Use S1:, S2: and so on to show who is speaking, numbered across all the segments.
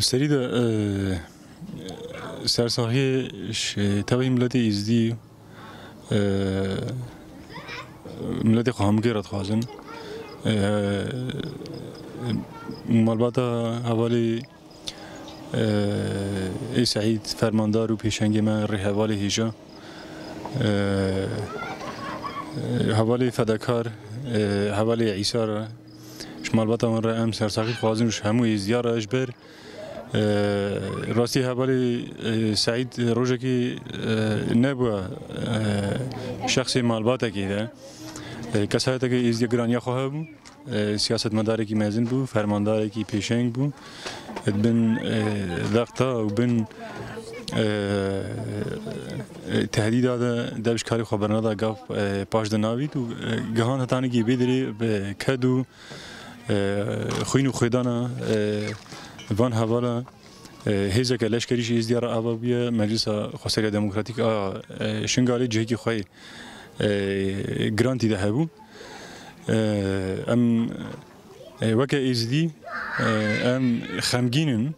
S1: سری سرساخی تبعی ملت ایزدی ملت خواهمگی رد خوازن. مالباتا حوالی ای سعید فرماندار و پیشنگ من ری حوالی هیجا. حوالی فدکار حوالی عیسی را. مالباتا من را ام سرساخی خوازن همو ایزدیا را اجبر راستی حوالی سعید روزه که نبوه شخص مالباتا که ده کسایت که ایزدیا گرانیا خواه بود سیاست مداری کی مزن بو فرمانداری کی پیشنگ بو بن ضغطا و بن تهدید هذا دبش کاری خبرنا دا گاف پاش دناوید و گهان هتانی کی بدری به کدو خوین و خویدانا وان حوالا هیزه که لشکریش از دیار آبابیه مجلس خسری دموکراتیک آ شنگالی جهی کی خوی گرانتی ده هبو ام وکه ایزدی ام خمگینن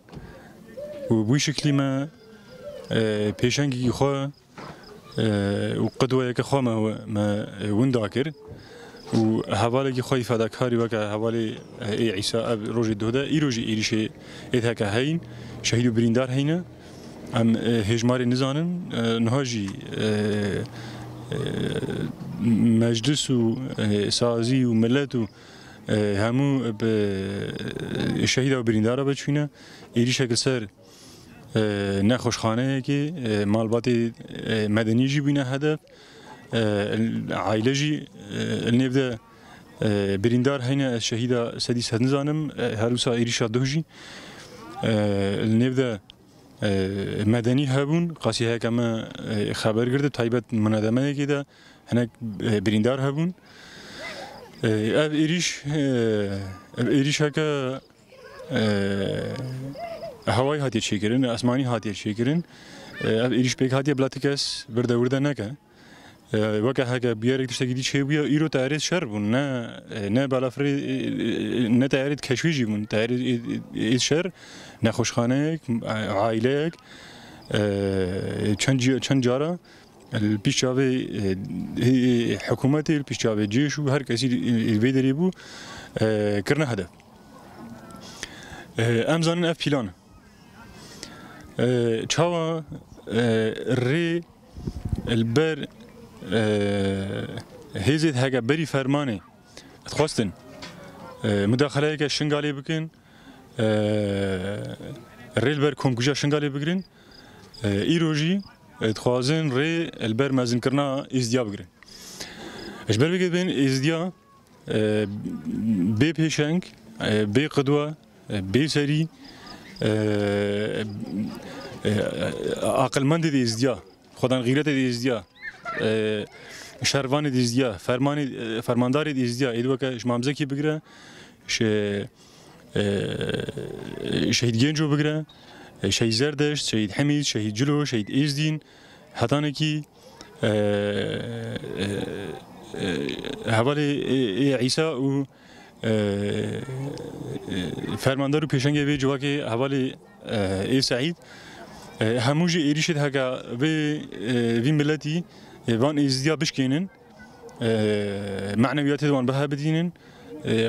S1: و بوی شکلی ما پیشنگی خو و قدوه که خو ما ما وندا کرد و حوالی خوی فداکاری ای عیسی اب روزی دوده ای روزی ایریشه ایت هکه هین شهید و بریندار هینه ام هجماری نزانن نهاجی مجلس و سازی و ملت و همو به شهید و بریندار بچینه ایری شکل سر نخوشخانه که مالبات مدنی جی بینه هدف عائلة جی النفده بریندار هینه شهید سدی سد نزانم هروسا ایری شاد دوجی النفده مدنی هبون قاسی هک اما خبر گرده تایبت منادمه که ده هنک بریندار هبون اف ایریش اف ایریش هکا هوای هاتیه چی کرن اسمانی هاتیه چی کرن اف ایریش پیک هاتیه بلاتی کس برده ورده نکه وکه هکه بیارک تشتگی دی چه بیا ایرو تاریت شر بون نه نه بالافری نه تاریت کشویجی بون تاریت شر نه خوشخانه عائله چند چند جارا البيشاوي حكومتي البيشاوي جيش وهر كسي الفيدري بو كرنا هدف ام زانن اف بلان چاوا ري البر هیزید هەگە بەری فەرمانێ دخواستن مداخلەیەکە شنگالی بکن. رێل بەر کۆمکوژە شنگالی بگرن ئیرۆژی دخوازن ڕێ ئەلبەر مەزنکردنا ئیزدیا بگرن اش بەرگێت بین ئیزدیا بێ پێشنگ بێ قدووە بێسەری عقلمەندی ئیزدیا خۆدان غیرەتی ئیزدیا خودان غیرت دی ازدیا شهروان دیزدیا فرمان فرماندار دیزدیا ایدو که شمامزه کی بگیره ش شهید گنجو بگیره شهید زردشت شهید حمید شهید جلو شهید ایزدین حتانه کی حوالی عیسی و فرماندار و پیشنگ وی جواکی حوالی ای سعید هموجی ایریشت هکا وی ملتی وان ازديا بشكينن معنويات وان بها بدينن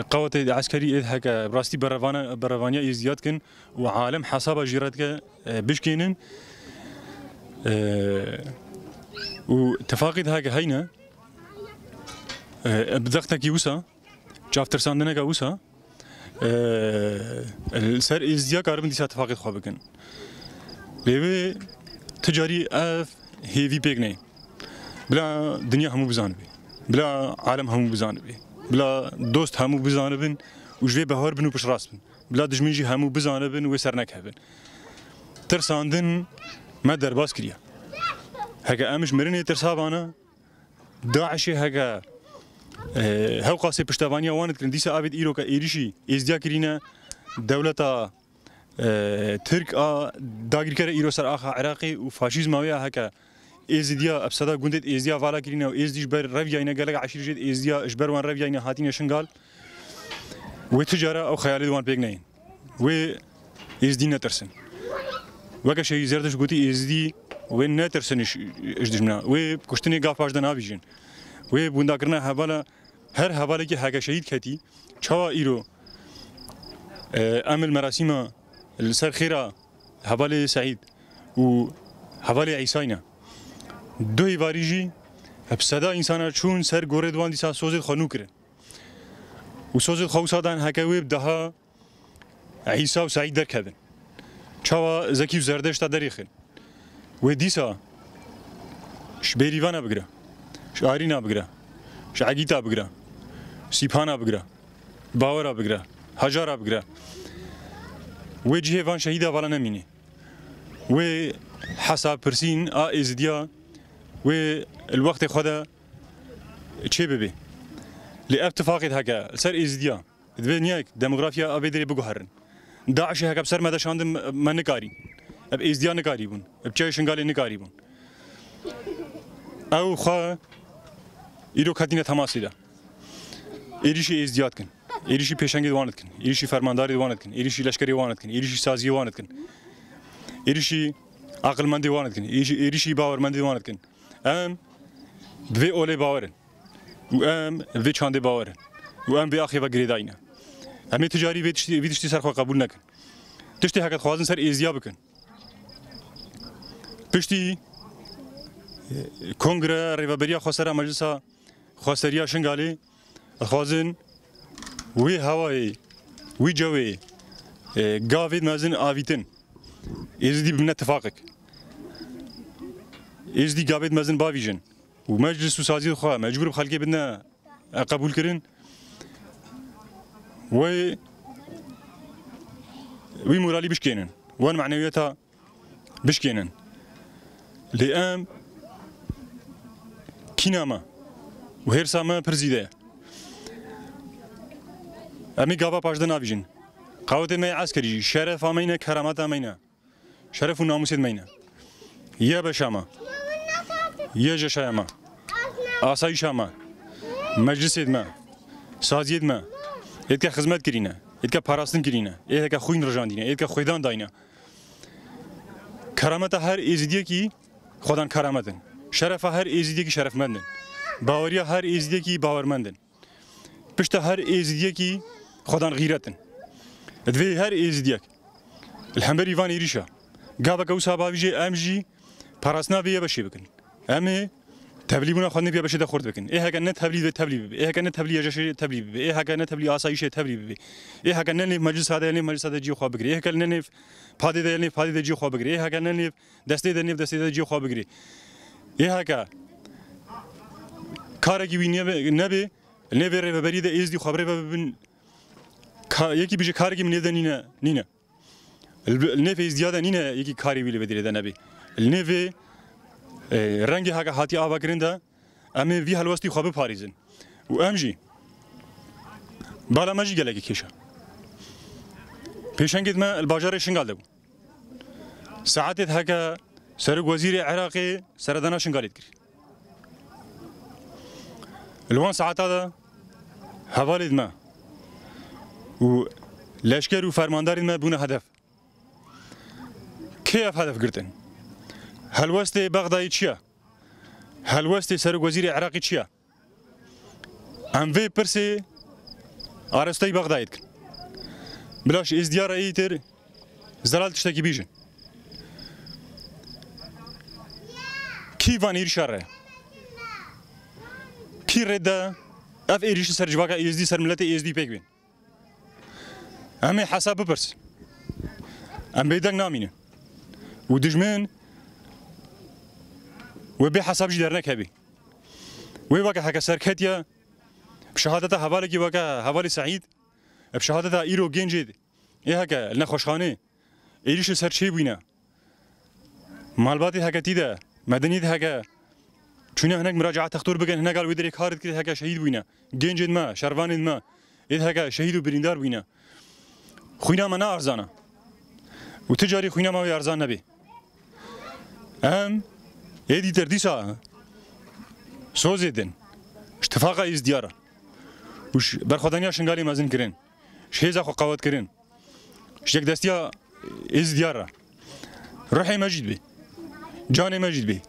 S1: قوات عسكري إذ هكا براستي برافانا برافانيا ازدياد كن وعالم حسابا جيراتك بشكينن. وتفاقد هكا هينا بدقتك يوسا جافتر ساندنك يوسا السر ازديا كاربن ديسا تفاقد خوابكن. ليوي تجاري أف هيفي بيجني بلا دنیا همو بزانه بی بلا عالم همو بزانه بی بلا دوست همو بزانه بین و جوی بهار بن و پش راست بن بلا دجمنجی همو بزانه بین و سر نکه بن ترساندن ما درباس کریا. هکا امش مرنه ترسابانه داعشی هکا هاو قاسي پشتوانیا واند کرن. دیسا آبید ایرو که ایریشی ازدیا کرینه دولتا ترک آ داگیر کره ایرو سر آخا عراقی و فاشیزم آویا هکا ازدیا أبسدا گوندت ازدیا والا کرینه و ازدیش بر رویا اینا گلگ عشیر جد ازدیا اجبر وان رویا اینا هاتین شنگال و تجاره أو خیالی دوان پیگ نین و ازدی نترسن. وکه شی زردش گوتی ازدی و نترسن اش دجمنا. و کشتنی گاف پاجدن آویجن و بوندا کرنا حوالا هر حواله که هگه شهید کتی چوا ایرو عمل مراسم السر خيرا حواله سعيد. و حواله عيساینا دو هیواریجی بسدا انسان چون سر گوره دوان دیسا سوزید خانو کرن و سوزید خو سادن هکوی daha عیسی و سعید در کبن چاوا زکی و زردش تا دریخن و دیسا ش بریوانا بگره ش آرینا بگره ش عگیتا بگره سیپانا بگره باورا بگره هجارا بگره. و جهه وان شهیده والا نمینه و حساب پرسین آ ازدیا و الوقت خدا چه ببی؟ لی هکا سر ازدیا دنیاک دموگرافیا آبی دری بگوهرن. داعش هکا بسر مده شاندم من نکاری. اب ازدیا نکاری بون. اب چای شنگالی نکاری بون. أو خواه ایرو کتینه تماسی ده ایریشی ازدیاد کن. ایریشی پیشنگی دوانت کن. ایریشی فرمانداری دوانت کن. ایریشی لشکری دوانت کن. ایریشی سازی دوانت کن. ایریشی عقل مندی دوانت کن. ایریشی باور مندی دوانت کن. ام دوی اولی باورن و ام دوی چانده باورن و ام بی آخی و گریداینا امی تجاری وی تشتی سر خواه قبول نکن تشتی حقیقت خوازن سر ازیا بکن پشتی کنگره ریوبریا خواستر مجلسا خواستریا شنگالی خوازن وی هوای وی جوی گاوید مازن آویتن ازدی بمن اتفاقک ازدی گاوید مازن باویجن و مجلس و سازی خواه مجبور بخلقی بدنا قبول کرن وی وی مورالی بشکینن وان معنویتا بشکینن لئام كيناما وهيرسا ما برزيدة. أمي غابا پاشدن ناویجن قاوت می عسکری شرف امینه کرامت امینه شرف و ناموس امینه یه یه جشایما آسایش ما مجلس ما سازیت ما ایت خدمت کرینه ایت پاراستن کرینه ایت خوین رجاندینه ایت خویدان داینه کرامت هر ازدیه کی خودان کرامتن شرف هر ازدیه کی شرفمندن باوری هر ازدیه کی باورمندن پشت هر ازدیه کی خودان غیرتن دوی هر ازدیک الحمد ایوان ایریشا گاوا گوسا باویجی امجی پاراسنا بیه بشی بکن امه تبلیغونه خود نبیه بشه خورد بکن. ای هگن نه تبلیغ تبلیغ ای هگن نه تبلیغ جش تبلیغ ای هگن نه تبلیغ آسایش تبلیغ ای هگن نه مجلس هذا نه مجلس هذا جی خو بگری ای هگن نه پادی ده نه پادی ده جی خو بگری ای هگن نه دسته ده نه دسته ده جی خو بگری ای هگا کارگی وی نه نه نه بره بری ده از دی خبره ببین. یکی بیشه کاری که منیده نینه. نینه النف زیاده نینه یکی کاری ویلی بدیره ده نبی النف رنگی هاگه هاتی آوا گرنده. اما وی هلوستی خواب پاریزن. و امجی بالا مجی گلگی کشا پیشنگید ما الباجار شنگال دبو ساعتت هاگه سرق وزیر عراقی سردانا شنگالید کری الوان ساعتا ده حوالید ما و لشکر و فرمانداری ما بونه هدف. کیف هدف گرتن هلوست بغدادی چیه هلوست سر وزیر عراقی چیه ام پرسی آرستای بغداد کن بلاش ازدیار ایتر زلال تشتکی بیجن کی وان ایر شره کی رده اف ایریش سر جواکا ازدی سر ملت ازدی پیک بین؟ امي حساب ببرس ام بيدك نامينه ودجمن وبي حساب جدار نكبي وي وكا حكا سركتيا بشهادة حوالي وكا حوالي سعيد بشهادة ايرو جنجد إيه هكا لنا خوشخانه ايريش سر شي بينا مالباتي هكا تيدا مدنيت هكا چونه هناك مراجعة تختور بگن هناك قال ويدري كارت كده هكا شهيد بينا جنجد ما شروان ما إيه هكا شهيد و بريندار بينا خوینا ما نه ارزانه. و تجاری خوینا ما ارزان نبی. ام ایدی در دیسا سوزیدن اتفاق از دیاره وش برخدانیا شنگالی مازن کرن شهیزا خو قوت کرن شک دستیا ازدیار روحی مجید بی جان مجید بی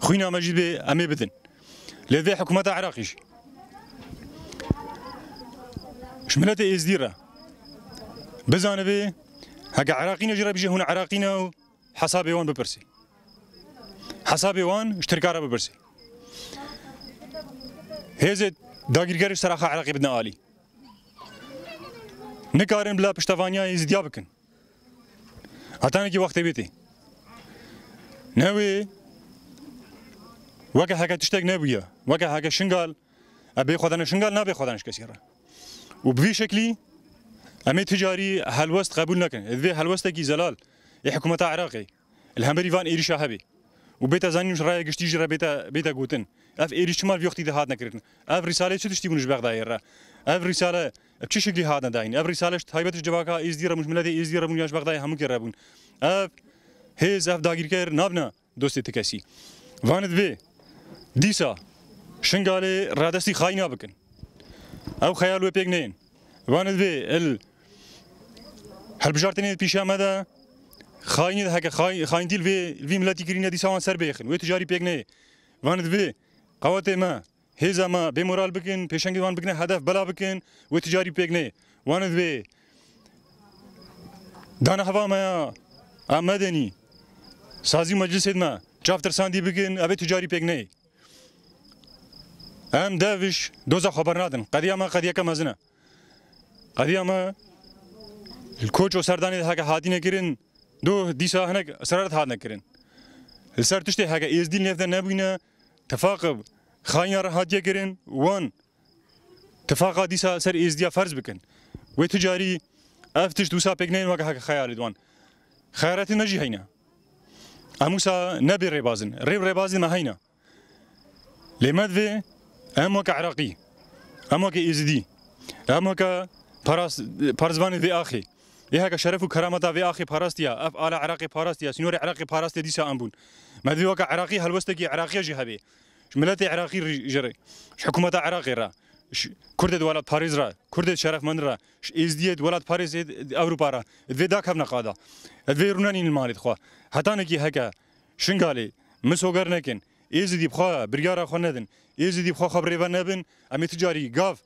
S1: خوینا مجید بی امی بدن لذي حكومة عراقيش شملت ازديرة بزانه بي هكا عراقينا جرى بيجي هنا عراقينا حسابي وان ببرسي حسابي وان اشتركارا ببرسي هزت داگیرگرش سراخ عراقی بدنا عالی. نکارن بلا پشتوانیا ازدیا بکن. هتانه کی وقت بیتی. نوی وەکە هەکە تشتێک نەبووە وەکە هەکە شنگال ئەبێ خۆدانە شنگال نابێ خۆدانش کەسیڕە و بوی شکلی ئەمێ تجاری هەلوەست قبول نەکەن. دوێ هەلوەستێکی زەلال ی حکوومەت عراقی. الهەمەریوان ئێریشا هەبێ. و بێتە زانیم ڕای گشتی ژرە بێتە بێتە گوتن. ئەف ئێری چمال وقتی دەهات نەکردن ئەف ریساالێ چ تشتی بوونش بەغدایێڕە ئەف ریساالە چ شکلی هات نەداین ئەف ریسالش تایبەتش جواکە ئیزدیرە مشملەتی ئیزدیرە بوونیاش بەغدای هەموو کێڕبوون ئەف هێز ئەف داگیرکە نابنە دۆستی تکەسی وانت بێ دیسا شنگالێ ڕادستی خاینا بکن ئەو خەیال وێ پێک نێن وانت بێ ال هەلبژارتنێت پیشامەدا خاینی ده که خاین خاین دیل وی وی ملتی گرینه دی سوان سر بیخن وی تجاری پیک نه وان دوی قوت ما هیزا ما به مورال بکن پیشنگی وان بکنه هدف بلا بکن وی تجاری پیک نه وان دوی دانه هوا ما آمدنی سازی مجلس ما چافتر ساندی بکن اوی تجاری پیک نه ام داوش دوزا خبر نادن قضیه ما قضیه که مزنه قضیه ما الكوچ و سردانی ده که هاتی نگیرن دو دیسا هنک سرارت هات نکرین. السر تشتی هکه ایزدی نفته نبوینه تفاق خاین را هاتیه کرین وان تفاق دیسا سر ایزدیا فرض بکن. و تجاری افتش دوسا وکه هکه خیال دوان. خیراتی نجی هینا. اموسا نبی ریبازن. ریب ریبازن ما هینا. لماذا ام وك عراقي ام وك ازدي ام وك باراس بارزبان في أخي هكا شرف وكرامة في آخي باراستيا أف آل عراقي باراستيا سنوري عراقي باراستيا ديسا امبون ما ذي وك عراقي هلوستكي عراقي جهبي ملتي عراقي جري. حكومة عراقي را. كرد ولاد باريس را. كرد شرف من را. ازديت ولاد باريس أوروبا را. ذي داك هم نقادا ذي رونانين المالي خو حتى نكي هكا شنغالي مسوغر نكن. إزدي بخوا بريارا خو ندن. إزدي بخوا خبري و نبن أمي تجاري غاف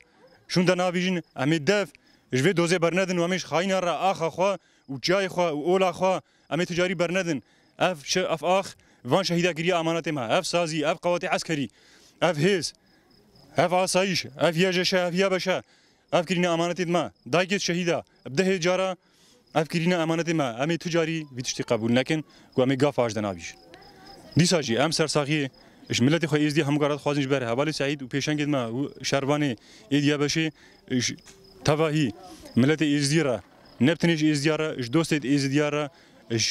S1: شون دا نابيجن أمي دف جوي دوزه برندن ومش خاين را اخ خو و جاي خو و اولا خو امي تجاري برندن اف ش اف اخ وان شهيدا گري امانات ما اف سازي اف قوات عسكري اف هيز اف آسایش اف یاجش اف یابشا اف کرینه امانت ما دایگت شهیدا بده جارا اف کرینه امانت ما امی تجاری ویتشتی قبول نکن و امی گاف آج دنابیش دیسا جی ام سرساخی اش ملت خو ازدی هم قرات خوازنج بره حوالی سعید و پیشنگ ما و شربانی ایدیا بشه تباهی ملت ایزدیره نبتنیش ایزدیاره اش دوستت ایزدیاره اش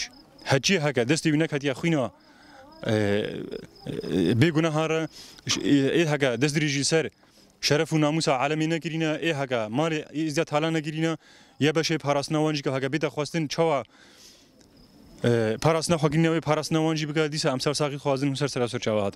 S1: هچی هکه دستی بینک هتیا خوینه بێگونە هاە ئێهگە دەستدرێژی سەر شەرف و ناموسا عالمی نەگرینە ئێهگە ماڵێ ئیزدە تالا نەگرینە یە بەشێ پاراستنەوەنجکە هەگە بێتە خواستن چاوە پاراستنە خواگرینەوەی پاراستنەوەنجی بگە دیسە ئەم سەر ساقی خوازن و سەر سەر سەرچاوات.